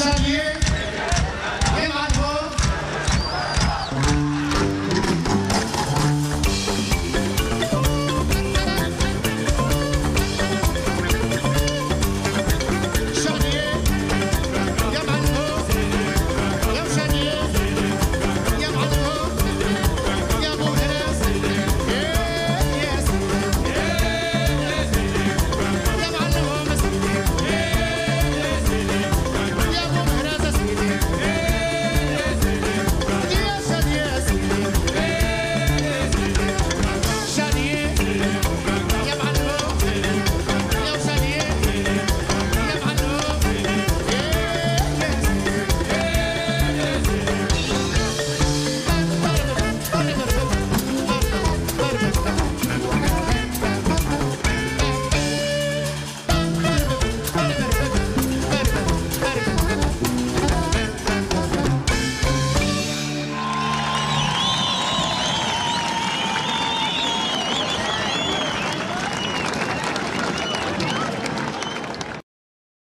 Shanier.